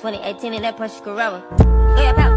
2018 in that Porsche Carrera. Yeah.